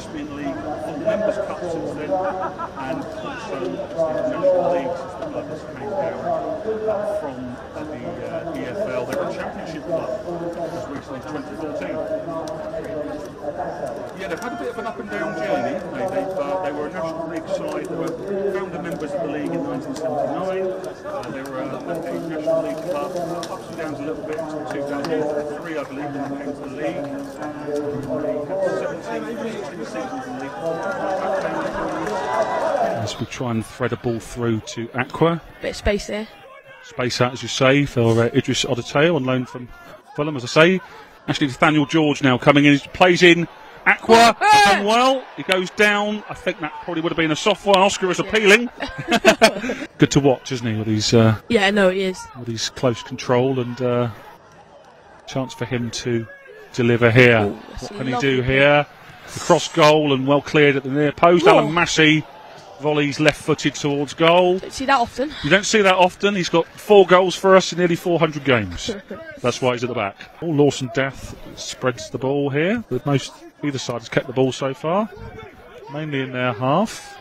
Isthmian League full members cup since then, and also the International League uh, from the uh, EFL. They were championship club as recently as 2014. Yeah, they've had a bit of an up and down journey. haven't They, uh, they were a National League side. They were founder members of the league in 1979. Uh, they were a, a National League club, uh, ups and downs a little bit until 2003, I believe, when they came to the league. They had 17, 16 seasons in the league. As we try and thread a ball through to Acquah. Bit of space here. Space out, as you say, for uh, Idris Odutayo on loan from Fulham, as I say. Actually, Nathaniel George now coming in. He plays in. Acquah, done well. He goes down. I think that probably would have been a soft one. Oscar is appealing. Good to watch, isn't he, with his, uh, Yeah, no, he is. with his close control and uh, chance for him to deliver here. Ooh, what can he do here? The cross goal and well cleared at the near post. Whoa. Alan Massey volleys left footed towards goal. Don't see that often. You don't see that often. He's got four goals for us in nearly 400 games. That's why he's at the back. Oh, Lawson D'Ath spreads the ball here. The most either side has kept the ball so far, mainly in their half.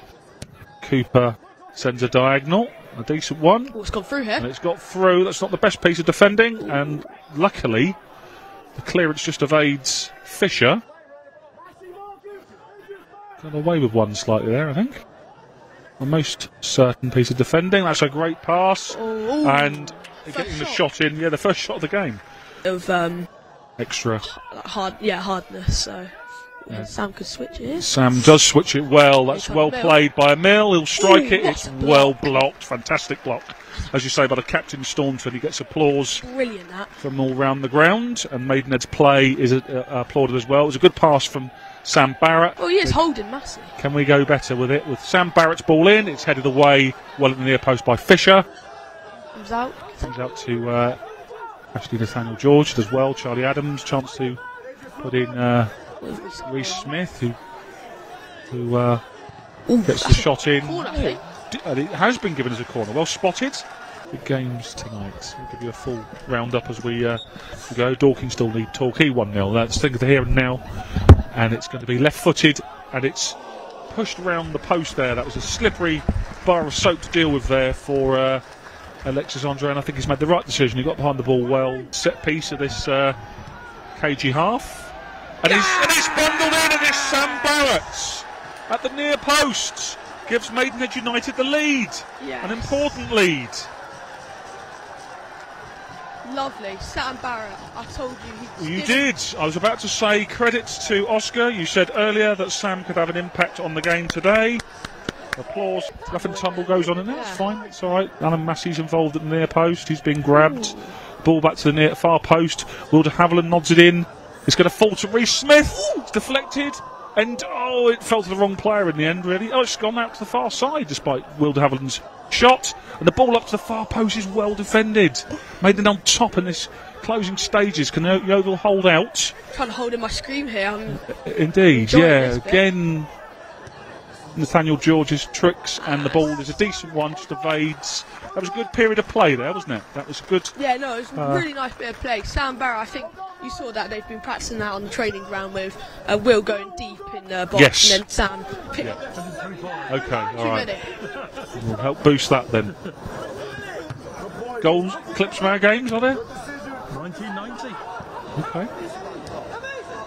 Cooper sends a diagonal, a decent one, Oh, it's gone through and here. it's got through. That's not the best piece of defending, and luckily the clearance just evades Fisher. Got away with one slightly there, I think. The most certain piece of defending. That's a great pass. Oh, And getting the shot. shot in, yeah, the first shot of the game. of um, Extra. hard, yeah, hardness. So yeah, Sam could switch it. Sam does switch it well. That's well played by Mill. He'll strike Ooh, it. It's well blocked. Fantastic block. As you say, by the captain Staunton, he gets applause Brilliant that. from all round the ground. And Maidenhead's play is uh, applauded as well. It was a good pass from Sam Barratt. Oh, he is holding massive. Can we go better with it? With Sam Barratt's ball in, it's headed away well at the near post by Fisher. Comes out. Comes out to uh, Ashley Nathaniel George as well. Charlie Adams, chance to put in uh, Reece Smith, who who uh, Ooh, gets the shot in. corner, And it has been given as a corner. Well spotted. The games tonight. We'll give you a full roundup as we, uh, we go. Dorking still lead Torquay 1 0. That's think of the here and now. And it's going to be left footed and it's pushed around the post there. That was a slippery bar of soap to deal with there for uh, Alexis Andre. And I think he's made the right decision. He got behind the ball well. Set piece of this uh, KG half. And he's, and he's bundled in and it's Sam Barratt at the near post. Gives Maidenhead United the lead. Yes. An important lead. Lovely. Sam Barratt. I told you. He You didn't- I was about to say credits to Oscar. You said earlier that Sam could have an impact on the game today. Applause. Rough and tumble goes on in there. It's fine. It's all right. Alan Massey's involved at the near post. He's been grabbed. Ball back to the near far post. Will de Havilland nods it in. It's going to fall to Reece Smith. It's deflected. And oh, it fell to the wrong player in the end, really. Oh, it's gone out to the far side despite Will de Havilland's shot. And the ball up to the far post is well defended. Made it on top in this closing stages. Can Yeovil hold out? I'm trying to hold in my scream here. I'm Indeed, yeah. Again, Nathaniel George's tricks and the ball is a decent one, just evades. That was a good period of play there, wasn't it? That was good. Yeah, no, it was Uh, really nice bit of play. Sam Barratt, I think you saw that they've been practicing that on the training ground with uh, Will going deep in the box Yes. and then Sam pick Okay, all two right. minute. We'll help boost that then. Goals, clips from our games, are there? 1990. Okay.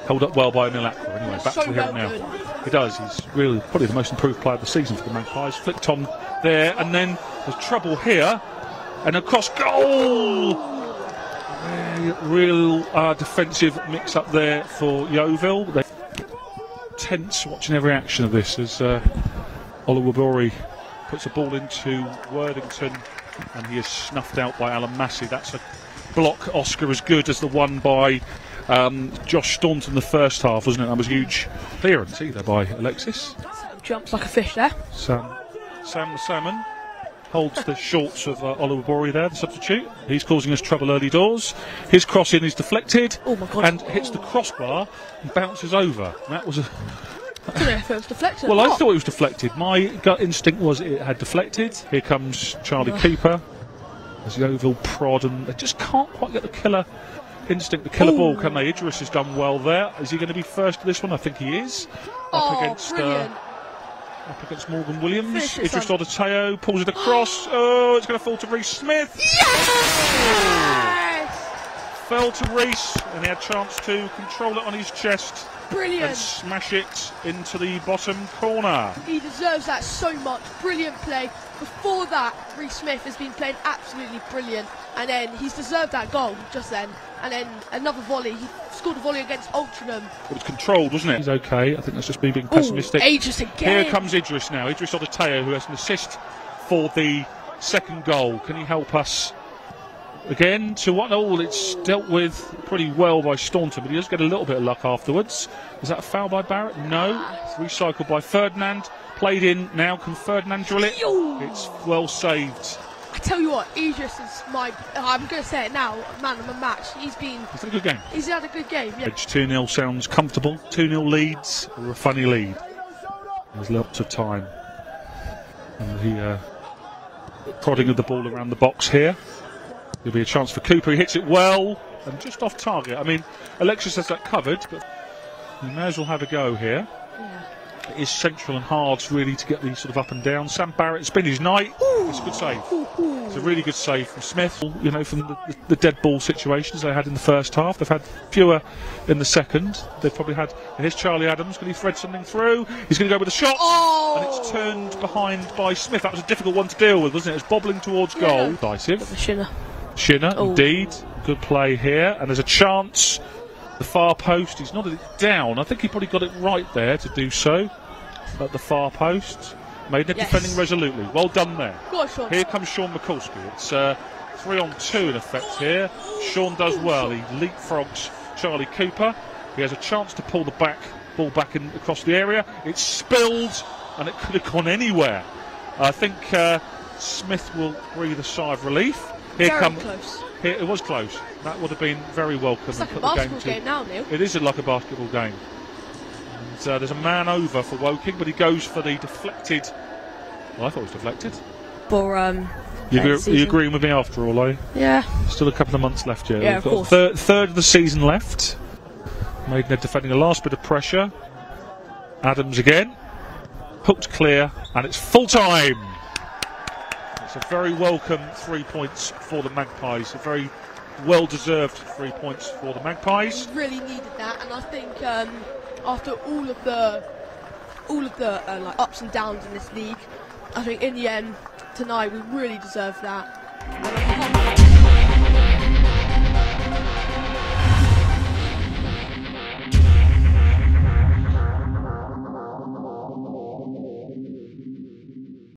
Held up well by Emile Acquah anyway. Back So to the here and well now. good. He does. He's really probably the most improved player of the season for the Magpies. Flicked on there, and then there's trouble here, and across goal. Eh, Real uh, defensive mix up there for Yeovil. They tense watching every action of this as uh, Oluwabori puts a ball into Worthington, and he is snuffed out by Alan Massey. That's a block Oscar as good as the one by um, Josh Staunton in the first half, wasn't it? That was huge clearance either by Alexis. Jumps like a fish there. Sam, Sam the Salmon holds the shorts of uh, Oluwabori there, the substitute. He's causing us trouble early doors. His cross in is deflected Oh my God. and hits the crossbar and bounces over. That was a. I don't know if it was deflected. Well, I thought it was deflected. My gut instinct was it had deflected. Here comes Charlie Cooper as Yeovil prod, and they just can't quite get the killer instinct the killer a ball, Ooh. can they? Idris has done well there. Is he going to be first to this one? I think he is. Up Oh, against uh. Up against Morgan Williams. Idris son. Odutayo pulls it across. oh, it's going to fall to Reece Smith. Yes! Fell to Reece, and he had a chance to control it on his chest Brilliant. and Brilliant. smash it into the bottom corner. He deserves that so much. Brilliant play. Before that, Reece Smith has been playing absolutely brilliant, and then he's deserved that goal just then. And then another volley. He scored a volley against Altrincham. It was controlled, wasn't it? He's okay. I think that's just me being Ooh, pessimistic. Again. Here comes Idris now. Idris Odutayo, who has an assist for the second goal. Can he help us again to one all? It's dealt with pretty well by Staunton, but he does get a little bit of luck afterwards. Is that a foul by Barratt? No. Recycled by Ferdinand. Played in now. Can Ferdinand drill it? It's well saved. I tell you what, Aegis is my. I'm going to say it now. Man of the match. He's been. It's had a good game. He's had a good game. Yeah. Edge 2 0 sounds comfortable. 2 0 leads or a funny lead. There's lots of time. And the uh, prodding of the ball around the box here. There'll be a chance for Cooper. He hits it well and just off target. I mean, Alexis has that covered, but he may as well have a go here. Yeah. It is central and hard really to get these sort of up and down. Sam Barratt, it's been his night. It's a good save. Ooh, ooh. It's a really good save from Smith. You know, from the, the, the dead ball situations they had in the first half, they've had fewer in the second. They've probably had. And here's Charlie Adams. Can he thread something through? He's going to go with a shot, Oh! and it's turned behind by Smith. That was a difficult one to deal with, wasn't it? It's bobbling towards Yeah. goal. Decisive. Shinner. Oh. indeed. Good play here, and there's a chance. The far post. He's not it down. I think he probably got it right there to do so. At the far post, made it Yes. defending resolutely. Well done there. On. Here comes Sean McCulsky. It's uh, three on two in effect here. Sean does well. He leapfrogs Charlie Cooper. He has a chance to pull the back ball back in across the area. It's spilled and it could have gone anywhere. I think uh, Smith will breathe a sigh of relief. Here Very come. close. Here, it was close. That would have been very welcome. It's like a the basketball to- game now, Neil. it is like a basketball game. And, uh, there's a man over for Woking, but he goes for the deflected. Well, I thought it was deflected. For um. You, you agreeing with me after all, are you? Yeah. Still a couple of months left, yeah. Yeah, We've of course. Third, third of the season left. Maidenhead defending a last bit of pressure. Adams again. Hooked clear, and it's full time. It's a very welcome three points for the Magpies. A very well deserved three points for the Magpies. We really needed that, and I think um, after all of the all of the uh, like ups and downs in this league, I think in the end tonight we really deserved that.